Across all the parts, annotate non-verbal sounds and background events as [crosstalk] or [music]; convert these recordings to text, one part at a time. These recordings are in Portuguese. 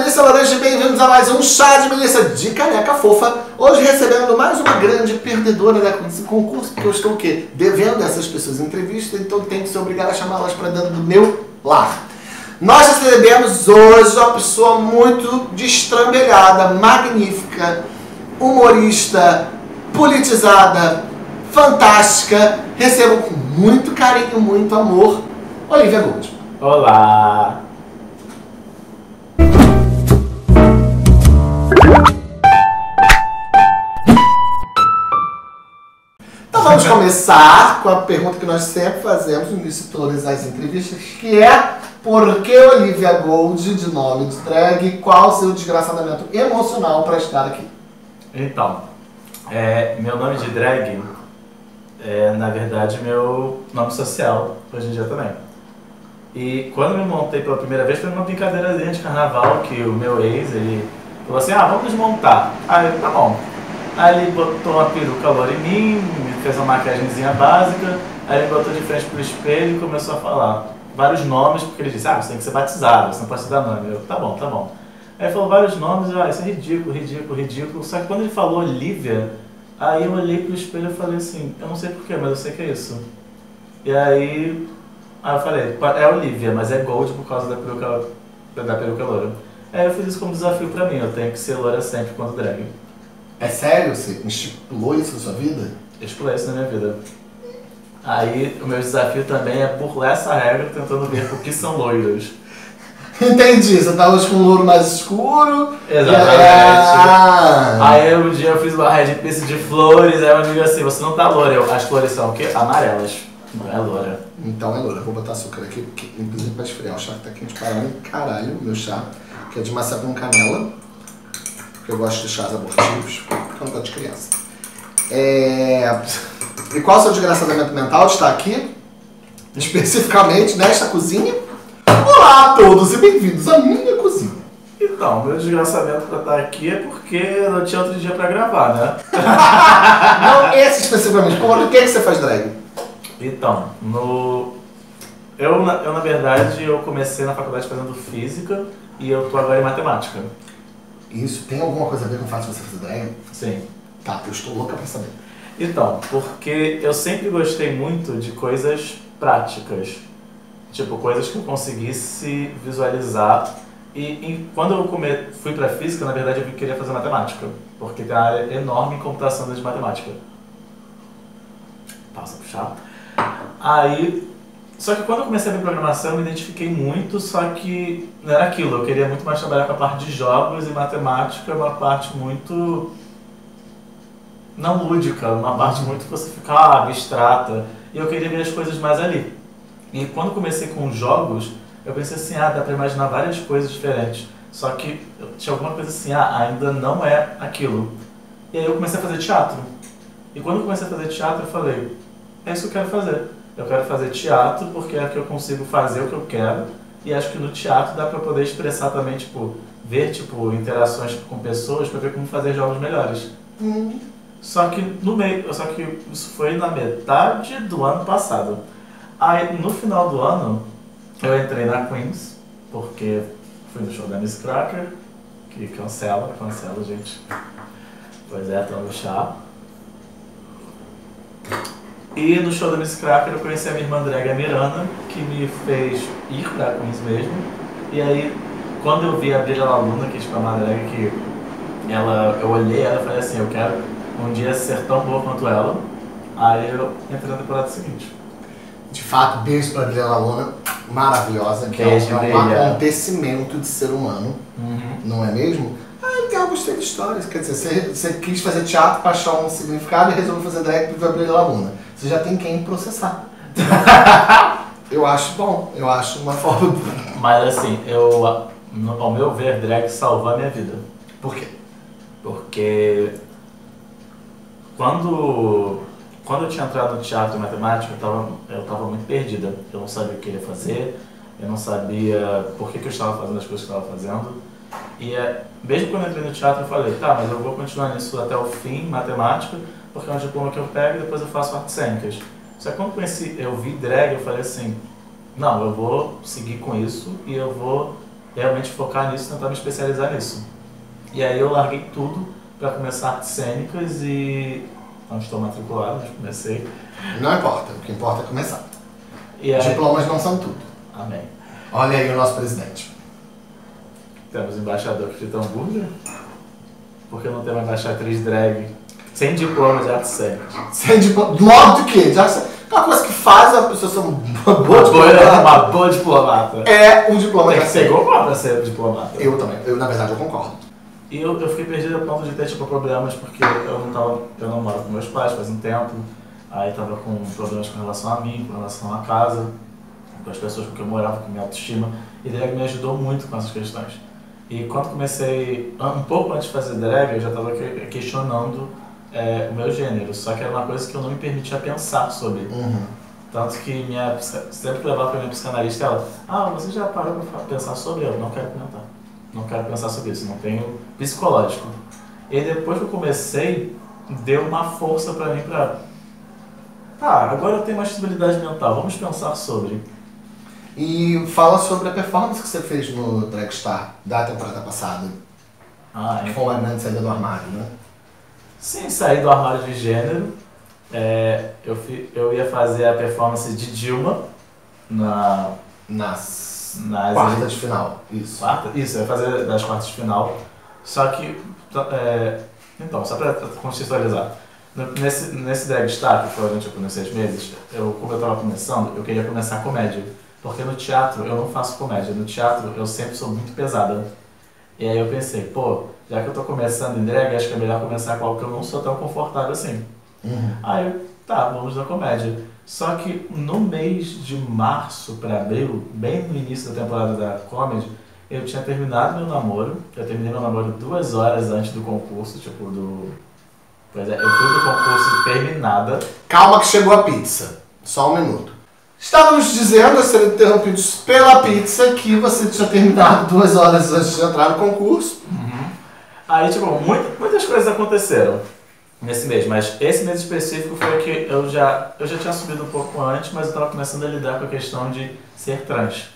Melissa Laranja bem-vindos a mais um Chá de Melissa de Caneca Fofa. Hoje recebendo mais uma grande perdedora desse concurso, porque eu estou o quê? Devendo essas pessoas entrevista, então tenho que ser obrigado a chamá-las para dentro do meu lar. Nós recebemos hoje uma pessoa muito destrambelhada, magnífica, humorista, politizada, fantástica. Recebo com muito carinho, muito amor, Olivia Gold. Olá! Vamos começar com a pergunta que nós sempre fazemos no início de todas as entrevistas, que é por que Olivia Gold, de nome de drag, qual o seu desgraçamento emocional para estar aqui? Então, é, meu nome de drag é, na verdade, meu nome social, hoje em dia também. E quando me montei pela primeira vez, foi uma brincadeirazinha de carnaval que o meu ex, ele falou assim, ah, vamos desmontar. Aí tá bom. Aí ele botou uma peruca loura em mim, fez uma maquiagemzinha básica, aí ele botou de frente pro espelho e começou a falar vários nomes, porque ele disse, ah, você tem que ser batizado, você não pode se dar nome. Eu, tá bom, tá bom. Aí falou vários nomes, ah, isso é ridículo, ridículo, ridículo. Só que quando ele falou Olivia, aí eu olhei pro espelho e falei assim, eu não sei porquê, mas eu sei que é isso. E aí, aí eu falei, é Olivia, mas é Gold por causa da peruca, da peruca loura. Aí eu fiz isso como desafio pra mim, eu tenho que ser loura sempre quando drag. É sério? Você estipulou isso na sua vida? Eu estipulei isso na minha vida. Aí o meu desafio também é burlar essa regra tentando ver por que são loiros. [laughs] Entendi, você tá hoje com um louro mais escuro. Exatamente. Ah. Aí um dia eu fiz uma red piece de flores, aí uma amiga assim, você não tá loura. Eu, as flores são o quê? Amarelas. Não é loura. Então é loura. Vou botar açúcar aqui, porque, inclusive pra esfriar. O chá que tá quente para um caralho, meu chá. Que é de maçã com canela. Porque eu gosto de chás abortivos, porque eu não gosto de criança. É... E qual é o seu desgraçamento mental de estar aqui? Especificamente nesta cozinha? Olá a todos e bem-vindos à minha cozinha. Então, meu desgraçamento pra estar aqui é porque não tinha outro dia pra gravar, né? [laughs] Não esse especificamente. Por que, que você faz drag? Então, no... Eu, na- eu, na verdade, eu comecei na faculdade fazendo física e eu tô agora em matemática. Isso tem alguma coisa a ver com o fato de você fazer drag? Sim. Tá, eu estou louca pra saber. Então, porque eu sempre gostei muito de coisas práticas. Tipo, coisas que eu conseguisse visualizar. E, e quando eu come... fui pra física, na verdade, eu queria fazer matemática. Porque tem uma área enorme em computação de matemática. Passa pro chá. Aí, só que quando eu comecei a ver programação, eu me identifiquei muito, só que não era aquilo. Eu queria muito mais trabalhar com a parte de jogos e matemática uma parte muito não lúdica, uma parte muito que você fica ah, abstrata. E eu queria ver as coisas mais ali. E quando comecei com jogos, eu pensei assim, ah, dá pra imaginar várias coisas diferentes. Só que tinha alguma coisa assim, ah, ainda não é aquilo. E aí eu comecei a fazer teatro. E quando comecei a fazer teatro, eu falei, é isso que eu quero fazer. Eu quero fazer teatro porque é que eu consigo fazer o que eu quero. E acho que no teatro dá pra poder expressar também, tipo, ver, tipo, interações com pessoas pra ver como fazer jogos melhores. Hum. Só que no meio, só que isso foi na metade do ano passado. Aí no final do ano eu entrei na Queens, porque fui no show da Miss Cracker, que cancela, cancela, gente. Pois é, no chá. E no show da Miss Cracker eu conheci a minha irmã drag, a Miranda, que me fez ir pra Queens mesmo. E aí, quando eu vi a Brilha Luna, que é tipo uma drag que ela, eu olhei ela e falei assim, eu quero um dia ser tão boa quanto ela. Aí eu entrei na temporada seguinte. De fato, beijo pra Adriana Luna, maravilhosa, que Beijo, é um Brilha. acontecimento de ser humano, não é mesmo? Ah, legal, gostei da história. Quer dizer, você, você quis fazer teatro pra achar um significado e resolveu fazer drag pra Brilha Luna. Você já tem quem processar. [laughs] eu acho bom, eu acho uma forma. Mas assim, eu, ao meu ver, drag salvou a minha vida. Por quê? Porque quando, quando eu tinha entrado no teatro e matemática, eu estava eu tava muito perdida. Eu não sabia o que ia fazer, eu não sabia por que, que eu estava fazendo as coisas que eu estava fazendo. E é, mesmo quando eu entrei no teatro, eu falei, tá, mas eu vou continuar nisso até o fim, matemática, porque é um diploma que eu pego e depois eu faço artes cênicas. Só que quando conheci, eu vi drag, eu falei assim, não, eu vou seguir com isso e eu vou realmente focar nisso, tentar me especializar nisso. E aí eu larguei tudo para começar artes cênicas e não estou matriculado, mas comecei. Não importa, o que importa é começar. Aí, Diplomas não são tudo. amém. Olha aí o nosso presidente. Temos embaixador Frita Hambúrguer. Por que não tem uma embaixatriz drag sem diploma de artes cênicas? Sem diploma. Logo do quê? Já sei. Uma coisa que faz a pessoa ser uma boa Boa, diplomata uma boa diplomata. é um diploma Tem de que ser igual pra ser diplomata. Eu também. Eu, na verdade, eu concordo. E eu, eu fiquei perdido a ponto de ter tipo, problemas porque eu não, tava, eu não moro com meus pais faz um tempo. Aí tava com problemas com relação a mim, com relação à casa, com as pessoas com quem eu morava, com minha autoestima. E drag me ajudou muito com essas questões. E quando comecei, um pouco antes de fazer drag, eu já estava questionando é, o meu gênero. Só que era uma coisa que eu não me permitia pensar sobre. Uhum. Tanto que minha, sempre que levava pra minha psicanalista, ela, ah, você já parou pra fa- pensar sobre? Eu não quero comentar. Não quero pensar sobre isso, não tenho psicológico. E depois que eu comecei, deu uma força pra mim pra. Tá, agora eu tenho uma estabilidade mental, vamos pensar sobre. E fala sobre a performance que você fez no Dragstar da temporada passada. Ah, Com o Hernandes saída do armário, né? Sim, saí do armário de gênero. É, eu, fi- eu ia fazer a performance de Dilma na, Nas nas quartas de final. Isso. Quarta? Isso, ia fazer das quartas de final. Só que, é, então, só pra contextualizar. Nesse, nesse Dragstar, que foram tipo nos seis meses, eu, como eu tava começando, eu queria começar comédia. Porque no teatro eu não faço comédia. No teatro eu sempre sou muito pesada. E aí eu pensei, pô, já que eu tô começando em drag, acho que é melhor começar com algo que eu não sou tão confortável assim. Uhum. Aí eu, tá, vamos da comédia. Só que no mês de março para abril, bem no início da temporada da comedy, eu tinha terminado meu namoro. Eu terminei meu namoro duas horas antes do concurso, tipo, do. Pois é, eu fui pro concurso terminada. Calma que chegou a pizza. Só um minuto. Estávamos dizendo, a ser interrompidos pela pizza, que você tinha terminado duas horas antes de entrar no concurso. Aí, tipo, muita- muitas coisas aconteceram nesse mês, mas esse mês específico foi que eu já, eu já tinha subido um pouco antes, mas eu tava começando a lidar com a questão de ser trans.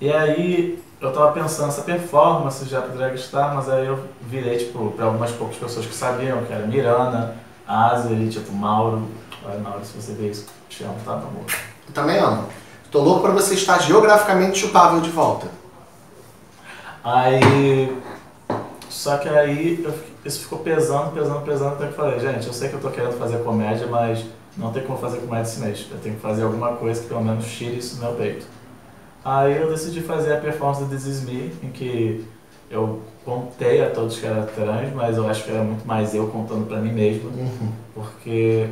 E aí eu tava pensando essa performance já pro Dragstar, mas aí eu virei, tipo, pra algumas poucas pessoas que sabiam, que era Mirana, Azeri, tipo, Mauro. Olha, Mauro, se você vê isso, te amo, tá, meu amor? Eu também amo. Tô louco pra você estar geograficamente chupável de volta. Aí. Só que aí eu isso ficou pesando, pesando, pesando, até que eu falei, gente, eu sei que eu tô querendo fazer comédia, mas não tem como fazer comédia esse mês. Eu tenho que fazer alguma coisa que pelo menos tire isso do meu peito. Aí eu decidi fazer a performance do This Is Me, em que eu contei a todos que era trans, mas eu acho que era muito mais eu contando pra mim mesmo. Uhum. Porque,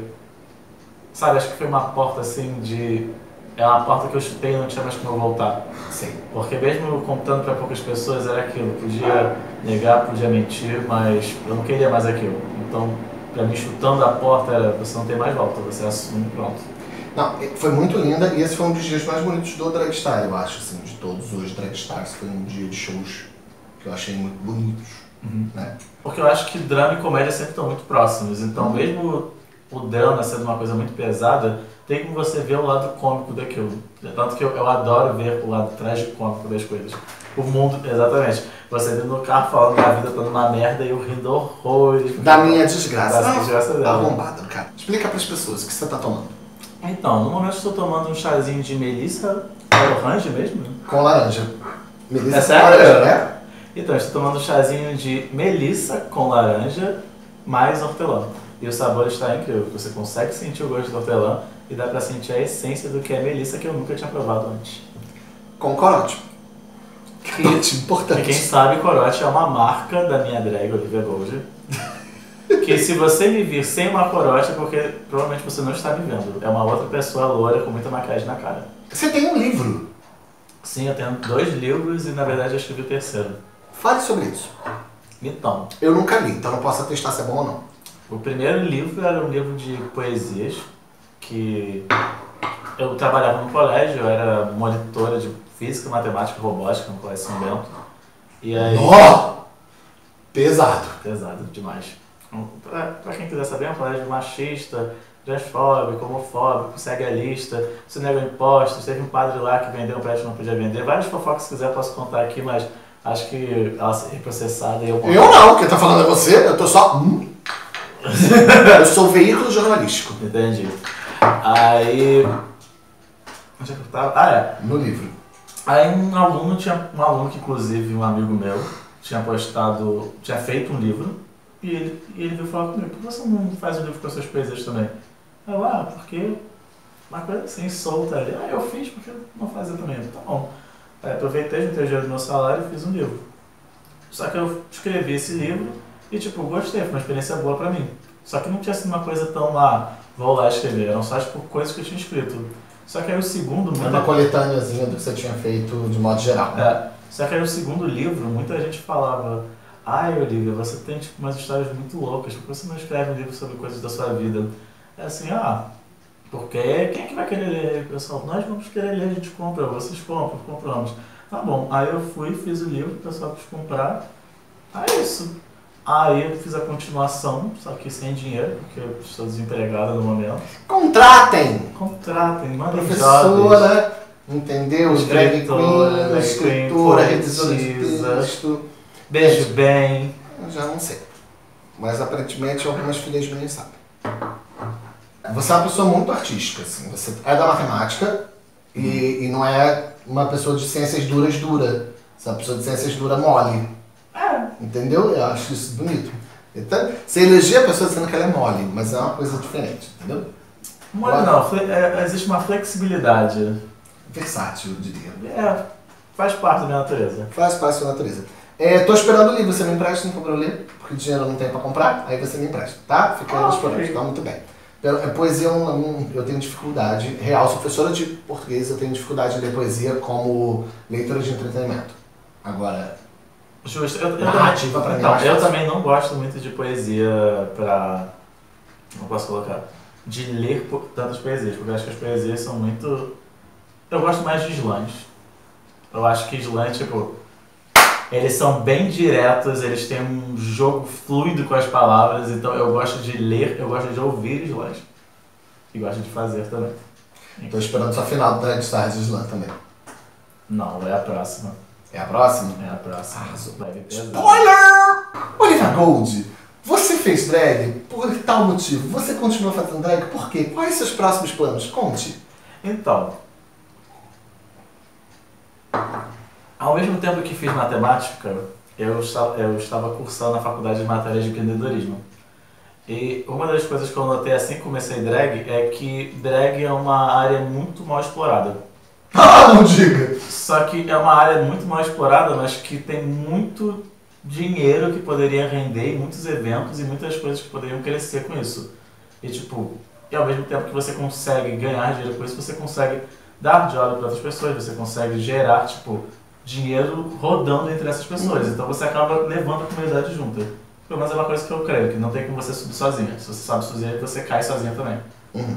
sabe, acho que foi uma porta assim de. É uma porta que eu chutei e não tinha mais como eu voltar. Sim. Porque mesmo contando para poucas pessoas era aquilo, podia negar, podia mentir, mas eu não queria mais aquilo. Então, para mim chutando a porta era, você não tem mais volta, você assume pronto. Não, foi muito linda e esse foi um dos dias mais bonitos do Dragstar, eu acho, assim, de todos os Dragstars. Foi um dia de shows que eu achei muito bonitos, né? Porque eu acho que drama e comédia sempre estão muito próximos, então mesmo o drama sendo uma coisa muito pesada, tem como você ver o lado cômico daquilo. Tanto que eu, eu adoro ver o lado tragicômico das coisas. O mundo, exatamente. Você indo no carro falando que a vida tá numa merda e eu rindo horrores. Da minha desgraça. Da desgraça Tá dela. arrombada, cara. Explica pras pessoas o que você tá tomando. Então, no momento estou tomando um chazinho de melissa, é orange mesmo? Com laranja. Melissa É com sério? laranja, né? Então, estou tomando um chazinho de melissa com laranja mais hortelã. E o sabor está incrível, você consegue sentir o gosto do hortelã e dá pra sentir a essência do que é melissa que eu nunca tinha provado antes. Com corote. E importante. quem sabe, corote é uma marca da minha drag, Olivia Gold. Que se você me vir sem uma corote é porque provavelmente você não está me vendo. É uma outra pessoa loura com muita maquiagem na cara. Você tem um livro. Sim, eu tenho dois livros e na verdade eu escrevi o terceiro. Fale sobre isso. Então, Eu nunca li, então não posso atestar se é bom ou não. o primeiro livro era um livro de poesias que eu trabalhava no colégio, eu era monitora de física, matemática e robótica no Colégio São Bento. E aí. Nó! Pesado. Pesado demais. Pra, pra quem quiser saber, é um colégio machista, transfóbico, homofóbico, segue a lista, se nega impostos, teve um padre lá que vendeu um prédio que não podia vender. Várias fofocas, se quiser, posso contar aqui, mas acho que ela seria processada e eu... Eu não, quem tá falando é você, eu tô só... Hum. eu sou veículo jornalístico. Entendi. Aí... Onde é que eu tava? Ah, é. No livro. Aí um aluno tinha um aluno que inclusive um amigo meu tinha postado, tinha feito um livro e ele, e ele veio falar comigo, por que você não faz um livro com as suas poesias também? Eu, ah, porque uma coisa assim, solta ali. Ah, eu fiz porque não fazia também. Tá bom. Aí aproveitei, juntei o dinheiro do meu salário e fiz um livro. Só que eu escrevi esse livro e tipo, gostei, foi uma experiência boa pra mim. Só que não tinha sido uma coisa tão lá, vou lá escrever, eram só tipo coisas que eu tinha escrito. Só que aí o segundo. É uma coletâneazinha do que você tinha feito de modo geral. Né? É. Só que aí o segundo livro, muita gente falava. Ai, Olivia, você tem tipo, umas histórias muito loucas, por que você não escreve um livro sobre coisas da sua vida? É assim, ah, porque quem é que vai querer ler? Pessoal, nós vamos querer ler, a gente compra, vocês compram, compramos. Tá bom, aí eu fui, fiz o livro, o pessoal quis comprar. Ah, isso. Aí eu fiz a continuação, só que sem dinheiro, porque eu estou desempregada no momento. Contratem! Contratem, mandem Professora, entendeu? Drag Escritora, escritora, revisora de texto. Beijo bem. Eu já não sei. Mas aparentemente algumas filhas minhas sabem. Você é uma pessoa muito artística, assim. Você é da matemática e, e não é uma pessoa de ciências duras dura. Você é uma pessoa de ciências dura mole. É, Entendeu? Eu acho isso bonito. Então, você elegia a pessoa dizendo que ela é mole, mas é uma coisa diferente, entendeu? mole não, fle- é, existe uma flexibilidade. Versátil, eu diria. É, faz parte da minha natureza. Faz parte da sua natureza. É, tô esperando o livro, você me empresta então pra eu ler? Porque dinheiro eu não tenho pra comprar, aí você me empresta, tá? Fica Ah, nos ok. problemas, tá muito bem. Pelo- é, Poesia eu, não- eu tenho dificuldade, real, sou professora de português, eu tenho dificuldade de ler poesia como leitura de entretenimento. Agora, Justo. Eu, eu Narrativa pra mim então, mais eu também não gosto muito de poesia pra. Não posso colocar. De ler tantas poesias, porque eu acho que as poesias são muito. Eu gosto mais de slams. Eu acho que slam, tipo. Eles são bem diretos, eles têm um jogo fluido com as palavras, então eu gosto de ler, eu gosto de ouvir slams. E gosto de fazer também. tô esperando sua final da Stars Slam também. Não, é a próxima. É a próxima? É a próxima. Arrasou. Vai. Spoiler! Olivia Gold, você fez drag por tal motivo. Você continua fazendo drag por quê? Quais seus próximos planos? Conte. Então, ao mesmo tempo que fiz matemática, eu estava, eu estava cursando a faculdade de matérias de empreendedorismo. E uma das coisas que eu notei assim que comecei drag é que drag é uma área muito mal explorada. Ah, não diga! Só que é uma área muito mal explorada, mas que tem muito dinheiro que poderia render, e muitos eventos e muitas coisas que poderiam crescer com isso. E tipo, e ao mesmo tempo que você consegue ganhar dinheiro com isso, você consegue dar job para outras pessoas, você consegue gerar, tipo, dinheiro rodando entre essas pessoas. Então você acaba levando a comunidade junto. Pelo menos é uma coisa que eu creio, que não tem como você subir sozinha. Se você sobe sozinha, você cai sozinha também. Uhum.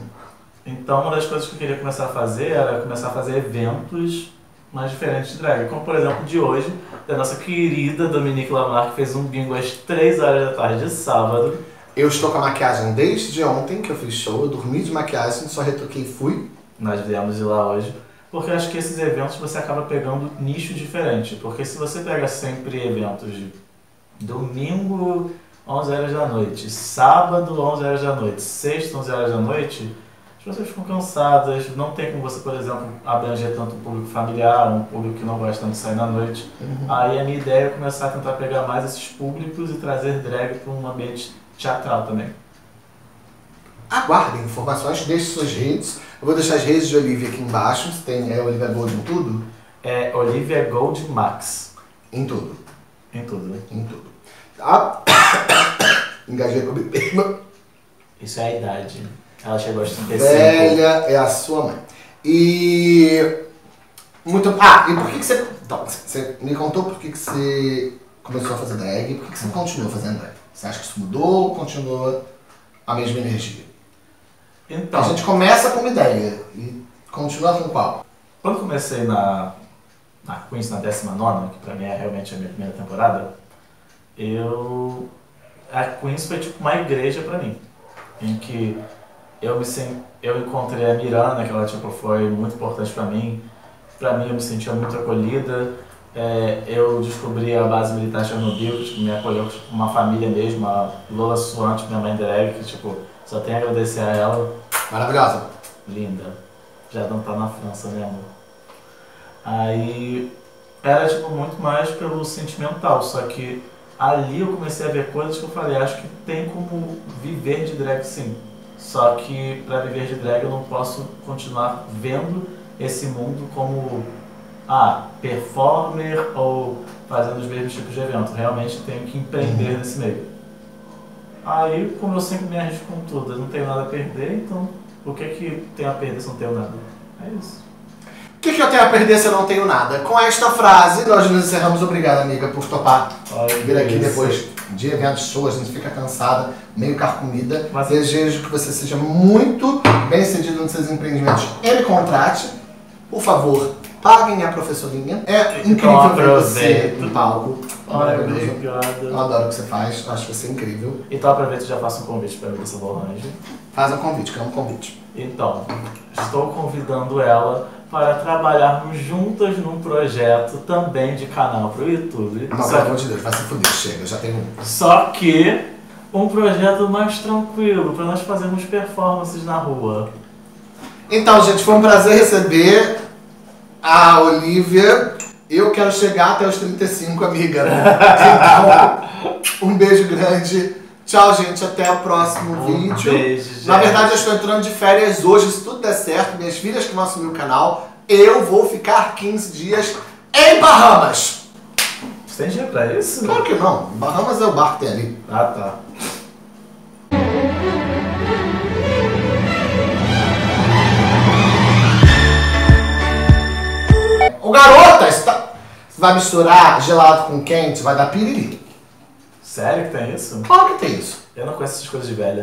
Então, uma das coisas que eu queria começar a fazer era começar a fazer eventos mais diferentes de drag. Como, por exemplo, de hoje, da nossa querida Dominique Lamar, que fez um bingo às 3 horas da tarde de sábado. Eu estou com a maquiagem desde ontem que eu fiz show. Eu dormi de maquiagem, só retoquei e fui. Nós viemos de lá hoje. Porque eu acho que esses eventos você acaba pegando nicho diferente. Porque se você pega sempre eventos de domingo, 11 horas da noite, sábado, 11 horas da noite, sexta, 11 horas da noite, as pessoas ficam cansadas. Não tem como você, por exemplo, abranger tanto um público familiar, um público que não gosta tanto de sair na noite. Aí a minha ideia é começar a tentar pegar mais esses públicos e trazer drag para um ambiente teatral também. Aguardem informações, deixe suas redes. Eu vou deixar as redes de Olivia aqui embaixo. Você tem é, Olivia Gold em tudo? É Olivia Gold Max. Em tudo. Em tudo, né? Em tudo. Ah, [coughs] Engajei com a bebê. Isso é a idade. Ela chegou aos 35. Velha é a sua mãe. E. Muito. Ah, e por que, que você. Então, você me contou por que, que você começou a fazer drag, por que, que você continua fazendo drag? Você acha que isso mudou ou continua a mesma energia? Então, A gente começa com uma ideia e continua com qual? quando comecei na, na Queens na 19, que pra mim é realmente a minha primeira temporada, eu. A Queens foi tipo uma igreja pra mim. Em que eu me eu encontrei a Miranda, que ela tipo, foi muito importante pra mim. Pra mim eu me sentia muito acolhida. É, eu descobri a base militar Chernobyl, que tipo, me acolheu tipo, uma família mesmo, a Lola Suante, minha mãe drag, que tipo, só tenho a agradecer a ela. Maravilhosa. Linda. Já não tá na França, né amor? Aí era tipo muito mais pelo sentimental, só que ali eu comecei a ver coisas que eu falei, acho que tem como viver de drag sim. Só que para viver de drag eu não posso continuar vendo esse mundo como ah, performer ou fazendo os mesmos tipos de eventos. Realmente tenho que empreender nesse meio. Aí, como eu sempre me arrisco com tudo, eu não tenho nada a perder, então o que que tenho a perder se não tenho nada? É isso. O que, que eu tenho a perder se eu não tenho nada? Com esta frase, nós nos encerramos. Obrigado, amiga, por topar Ai, vir aqui isso. depois de eventos shows. A gente fica cansada, meio carcomida. Mas- Desejo que você seja muito bem sucedido nos seus empreendimentos e me contrate. Por favor, paguem a professorinha. É incrível ver você em palco. Maravilhoso. Eu adoro o que você faz, acho você incrível. Então aproveito e já faço um convite para a Melissa Lorange. Faz um convite, que é um convite. Então, estou convidando ela para trabalharmos juntas num projeto também de canal para o YouTube. Não, pelo amor de Deus, vai se fuder, chega, já tem um. Só que um projeto mais tranquilo, para nós fazermos performances na rua. Então, gente, foi um prazer receber a Olivia. Eu quero chegar até os 35, amiga. [laughs] Então, um beijo grande. Tchau, gente. Até o próximo Um vídeo. beijo, gente. Na verdade, eu estou entrando de férias hoje, se tudo der certo. Minhas filhas que vão assumir o canal. Eu vou ficar 15 dias em Bahamas. Você tem dia pra isso? Claro que não. Bahamas é o bar que tem ali. Ah, tá. Ô, garota, você tá- você vai misturar gelado com quente, vai dar piriri. Sério que tem isso? Claro que tem isso. Eu não conheço essas coisas de velha.